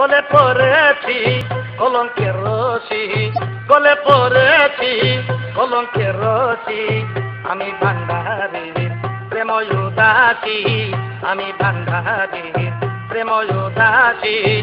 গলে পড়েছি, কলঙ্কের রশি। গলে পড়েছি, কলঙ্কের রশি। আমি ভান্ডারীর প্রেম উদাসী। আমি ভান্ডারীর প্রেম উদাসী।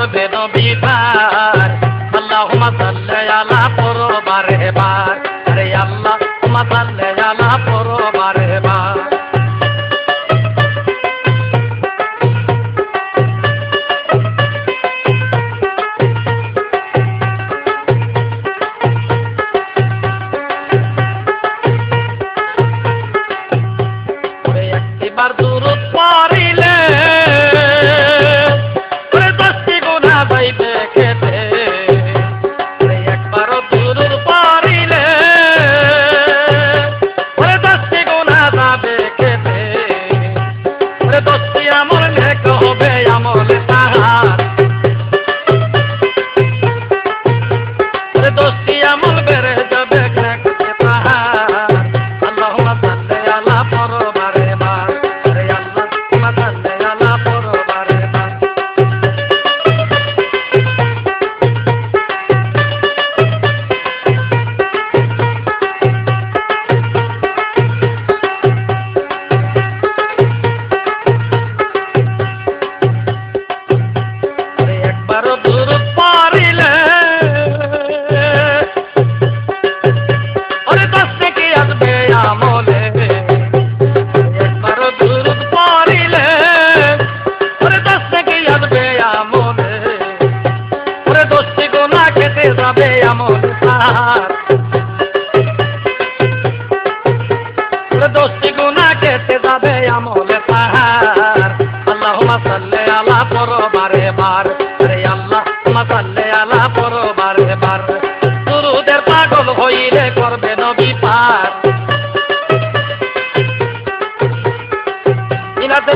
wanna bend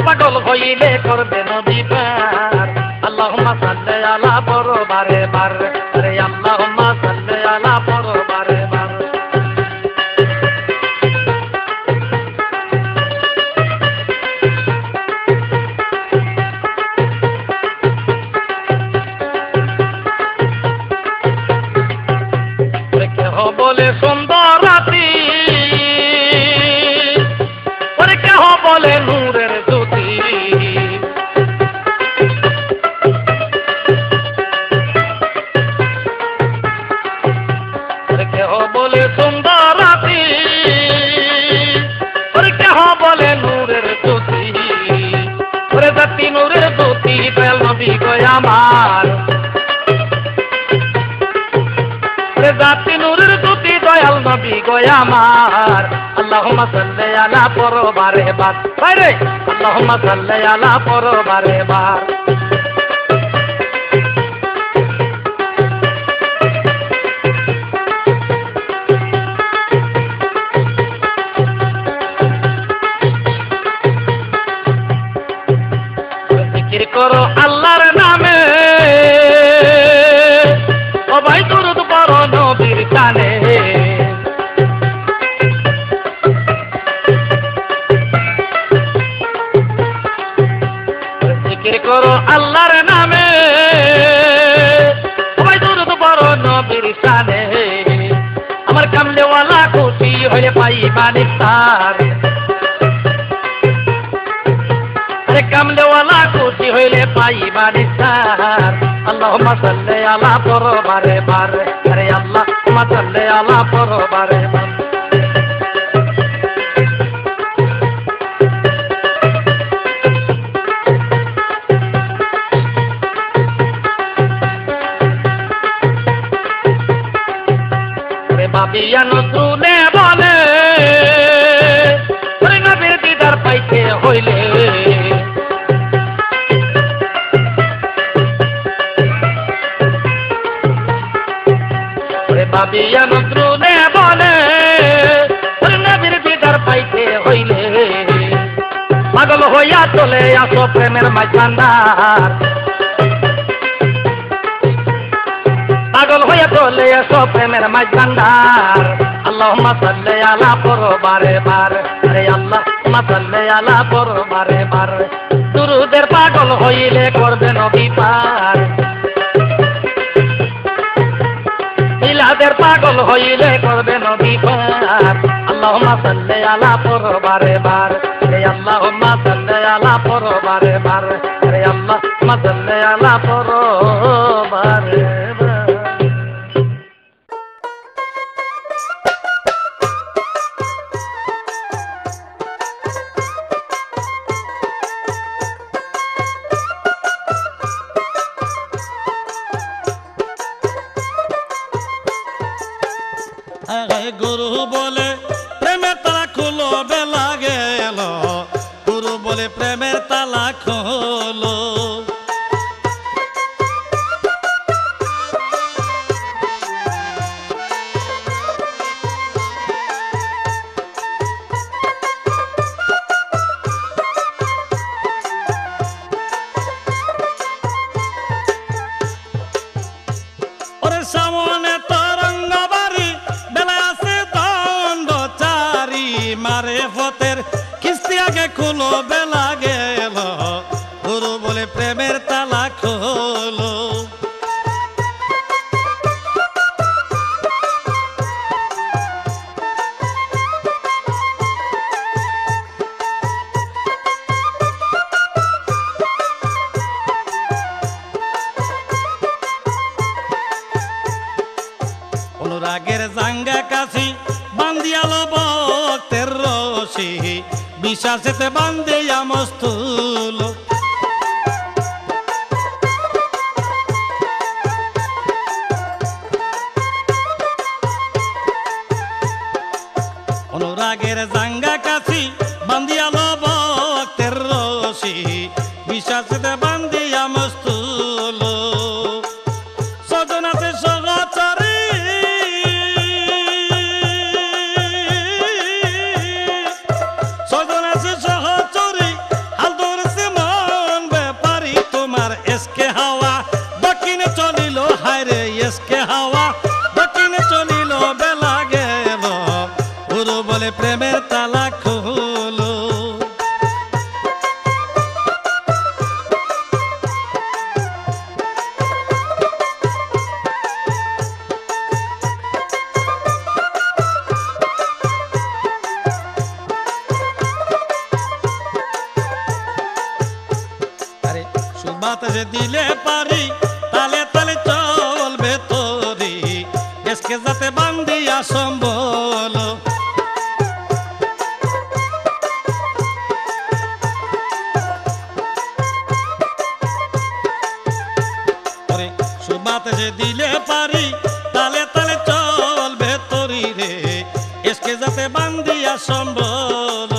পাগল হইলে করবে নদী পার। আল্লাহ সাল্লে আলা বড় বারে। বার রে আল্লাহ اللهم صل على بربر بار اللهم صل على بربر بار পাইবার তার আরে কামলেওয়ালা, খুশি হইলে পাইবার তার আল্লাহ মাসাল্লে আলা পর বারে। বারে আরে আল্লাহ মাসাল্লে আলা পর বারে। বারে বাবিয়া নজরুলে হইলে। ভাবিয়া নজরুলে বলে নবীর দিদার পাইতে হইলে। পাগল হইয়া চলে আসো প্রেমের মাঝান্ডার পাগল হইয়া চলে আসো প্রেমের মাঝান্ডার আল্লাহ সাল্লে আলা পরো বারে বারে। আরে আল্লাহ। তোলা ফেললে আলা বড় মারে মার। দুরুদের পাগল হইলে করবে নবী পার। ইলাদের পাগল হইলে করবে নবী পার। আল্লাহ সাল্লে আলা পর বারে বার রে আল্লাহ সাল্লে আলা পর বারে বার রে আল্লাহ সাল্লে আলা পর বারে और साम সাথে যে দিলে পারি তালে তালে চল ভেতরি রে। এসকে যাতে বান্দিয়া সম্বল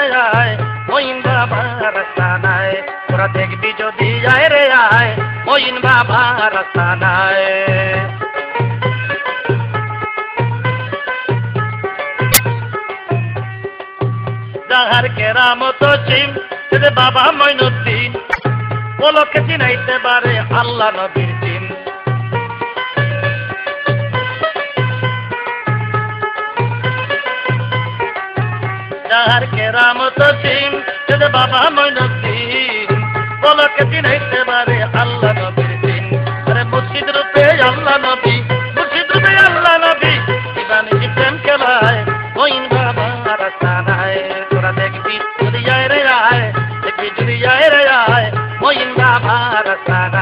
রে আয় মইন বাবা রাস্তা বলো তোরা দেখবি যদি রে আয় মইন নাই যাহার চিম বাবা মইনুদ্দিন চিনাইতে পারে আল্লাহ নবীর যাহার কেরামত সিং যদি বাবা মৈনুদ্দিন বলকে চিনাইতে পারে আল্লাহ নবীর দিন? আরে মুর্শিদ রূপে আল্লাহ নবী, মুর্শিদ রূপে আল্লাহ নবী ইবানি কি প্রেম খেলায়? ওইন বাবা রাস্তানায় তোরা দেখবি যদি যায় রে দেখবি যদি যায় রে বাবা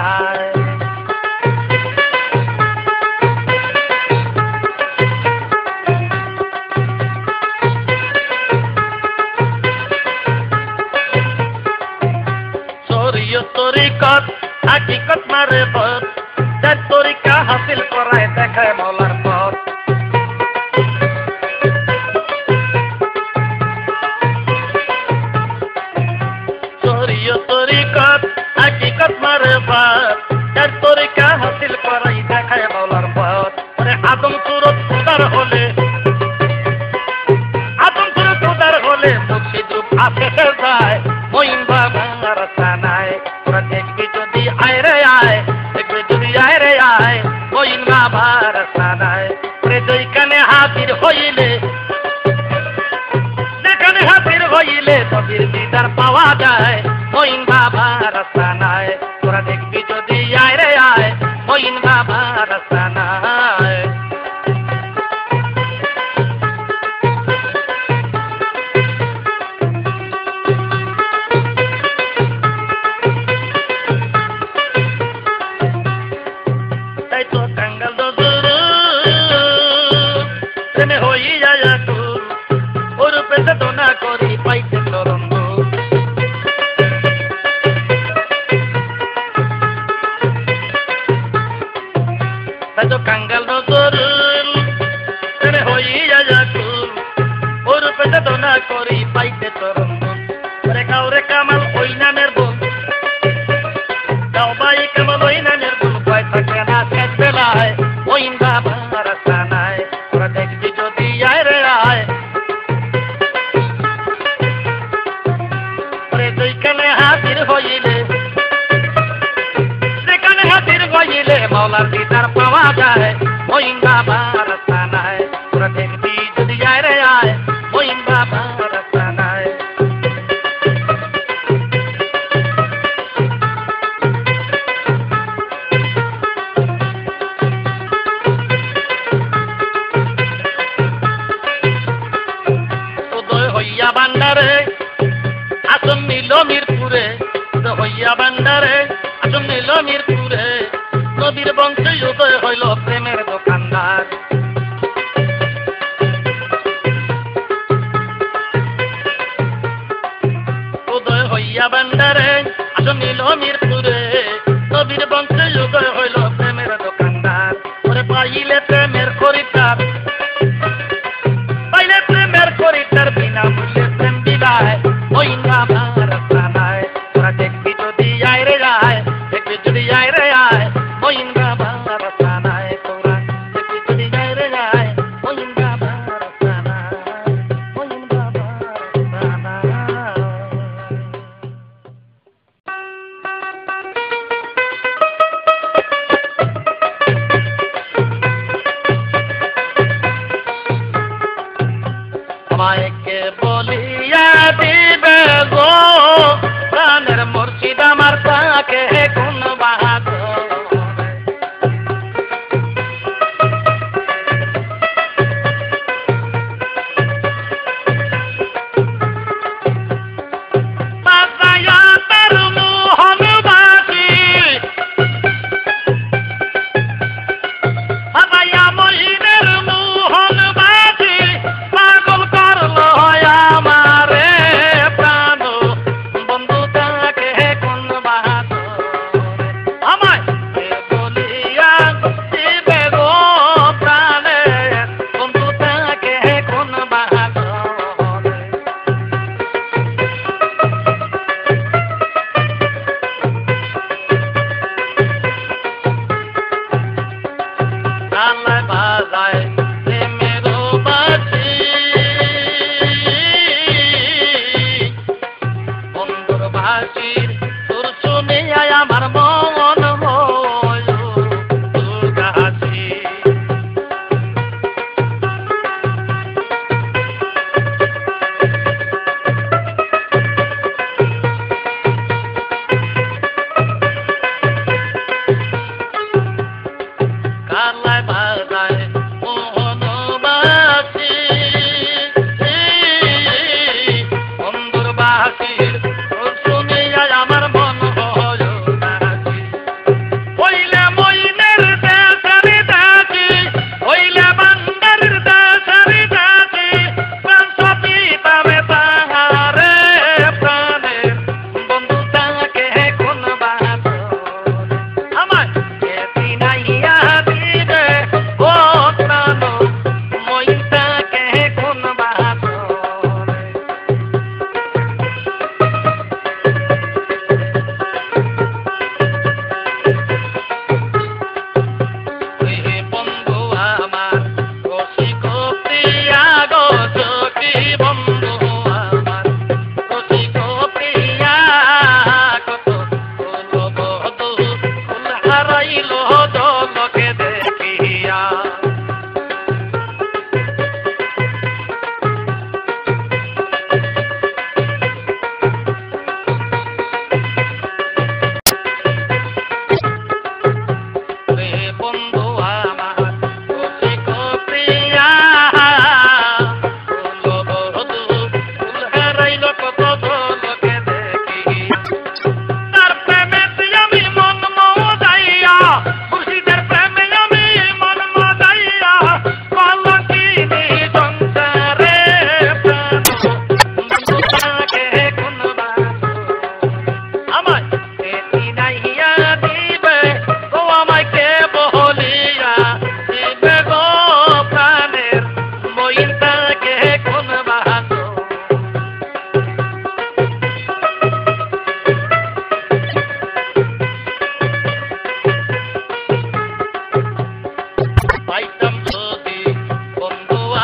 যদি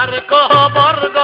আর কহ বর্গ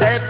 take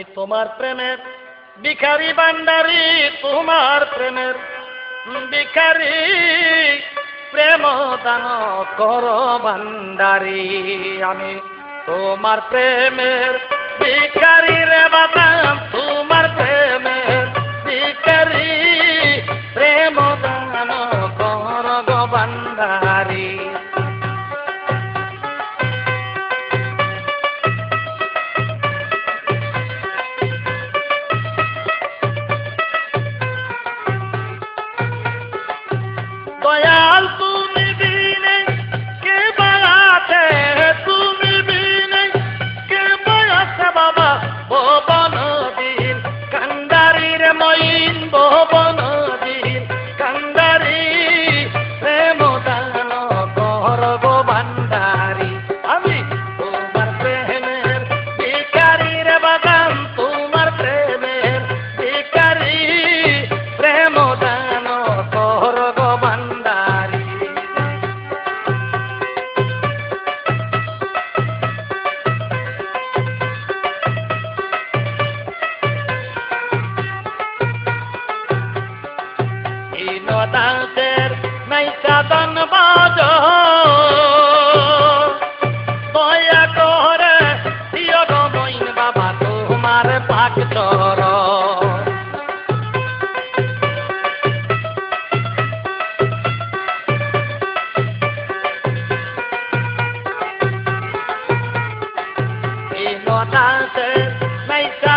আমি তোমার প্রেমের ভিখারি বান্ডারি তোমার প্রেমের ভিখারি প্রেম দান কর ভান্ডারি। আমি তোমার প্রেমের ভিখারি রে বাদাম importante, me hizo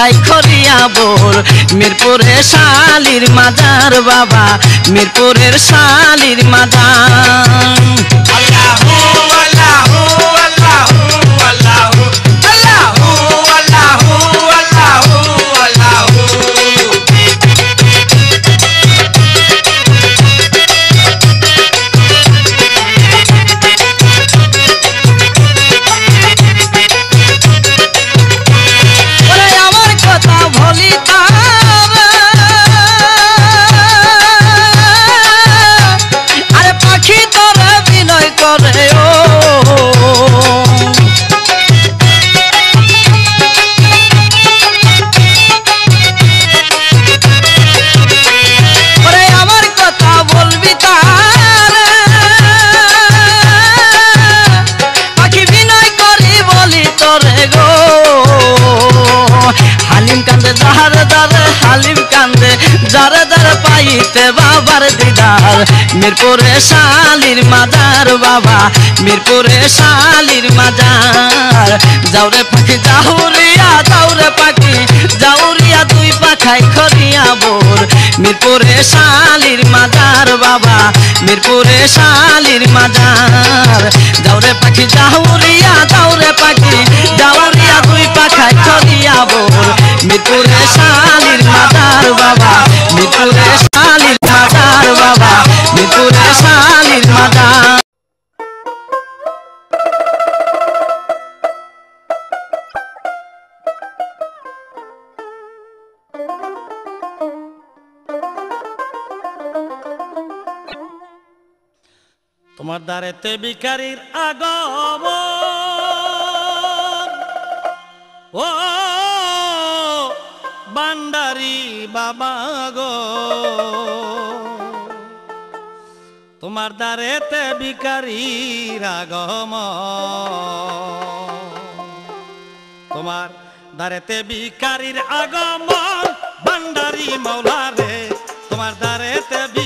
খাই খরিয়া বোল মিরপুরে শালির মাদার বাবা মিরপুরের শালির মাদার। আল্লাহ আল্লাহ দিতে বাবার দিদার। মিরপুরে শালির মাজার বাবা, মিরপুরে শালির মাজার। যাওরে পাখি যাহরিয়া যাও রে পাখি। পাখাই খরিয়া বোর? মিরপুরে শালির মাজার বাবা, মিরপুরে শালির মাজার। যাওরে পাখি জাহুরিয়া যাওরে পাখি জাউরিয়া দুই পাখাই খরিয়া বোর। মিরপুরে শালির মাজার বাবা, মিরপুরে শালির মাজার বাবা, মিরপুরে শালির মাজার। তোমার দ্বারেতে বিকারীর আগমন। ও বান্ডারি বাবা গো। তোমার দ্বারেতে বিকারীর আগম তোমার দ্বারেতে বিকারীর আগমন বান্ডারি মৌলা রে তোমার দ্বারেতে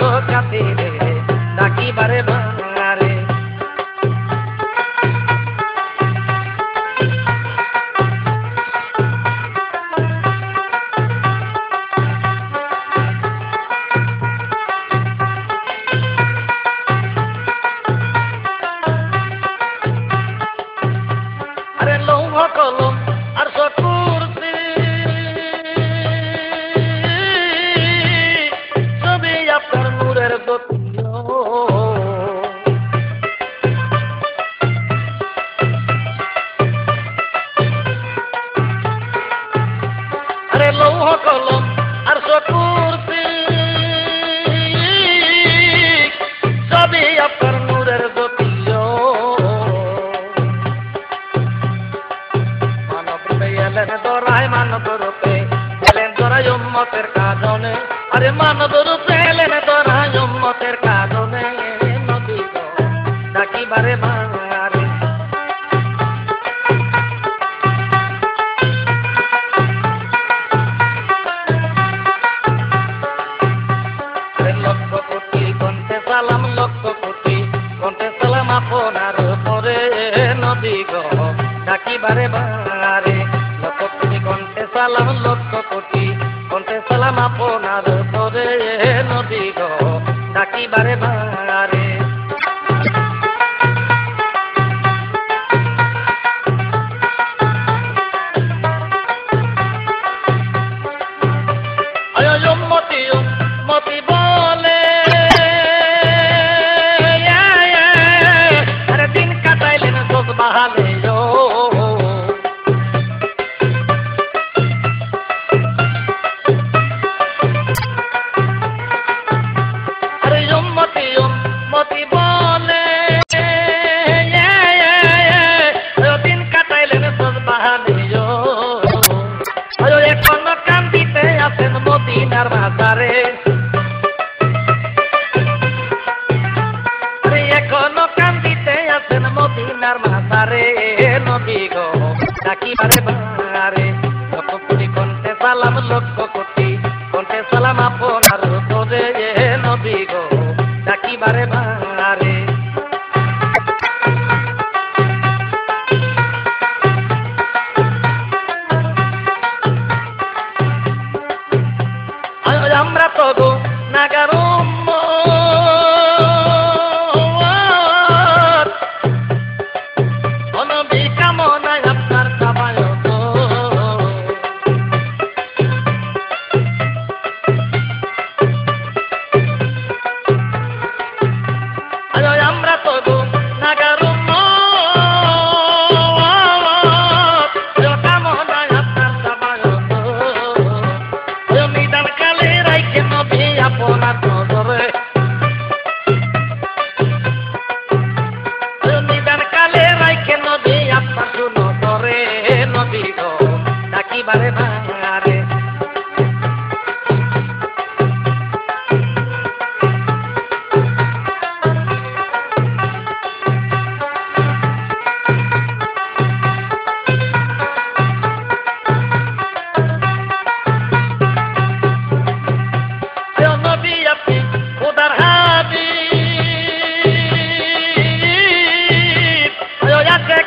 আপনার কাতিরে ডাকিবারে বাঙারে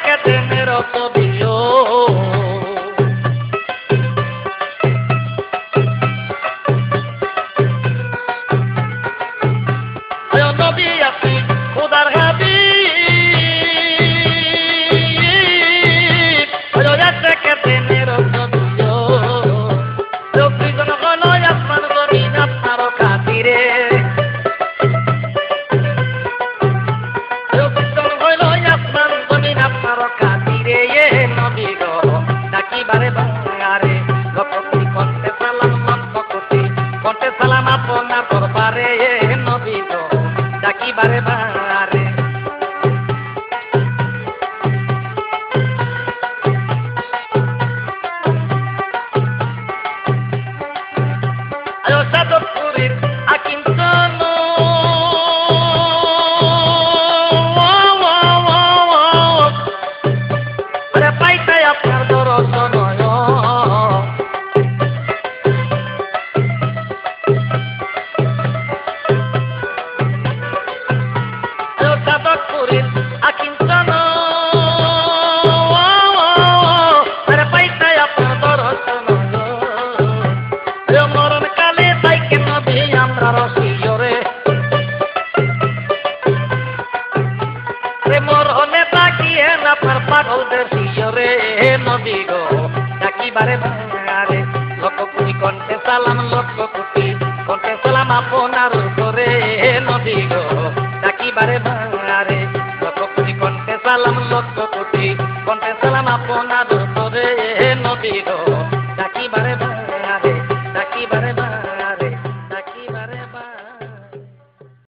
que tener otro día.